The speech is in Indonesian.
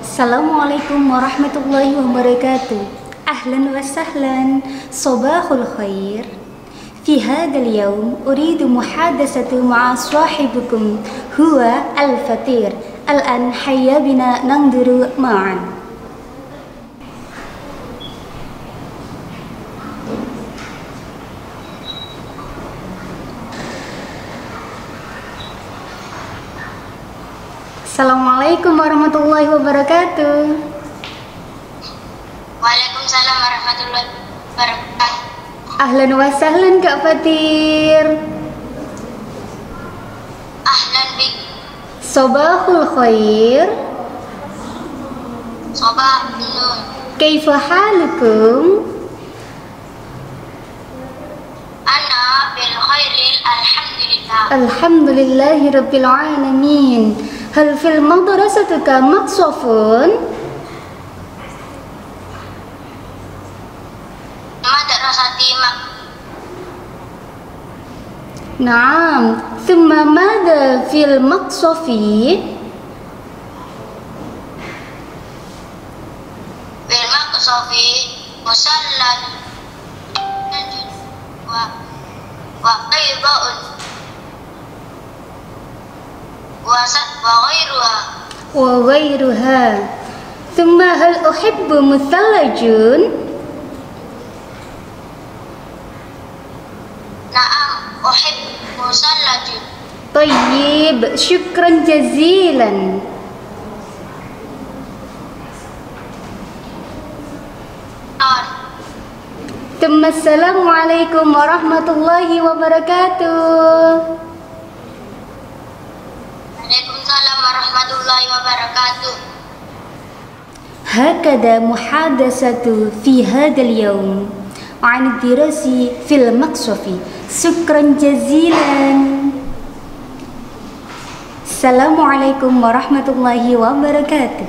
Assalamualaikum warahmatullahi wabarakatuh. أهلا وسهلا صباح الخير في هذا اليوم أريد محادثة مع صاحبكم هو الفطير الآن حيا بنا ننظر معا Assalamualaikum warahmatullahi wabarakatuh. Waalaikumsalam warahmatullahi wabarakatuh. Ahlan wa sahlan Kak Fatir. Ahlan bik. Sobahul khair. Sobah nun. Kaifa halukum? Ana bil khairil alhamdulillah. Alhamdulillahi rabbil alamin. Hal fil madrasatuka maqsafun? Madrasati mak. Naam. Thumma madha fil maqsafi? Bil maqsafi musallan. Wa wa qaibaun Wa sa wa ghairuha. Wa ghairuha. Thumma hal uhibbu muthallajun? Naam uhib musallajun. طيب شكرا جزيلا Nar. ثم السلام عليكم ورحمة الله وبركاته warahmatullahi wabarakatuh. هكذا محادثة في هذا اليوم عن الدراسة في المقصف شكرا جزيلا السلام عليكم ورحمة الله وبركاته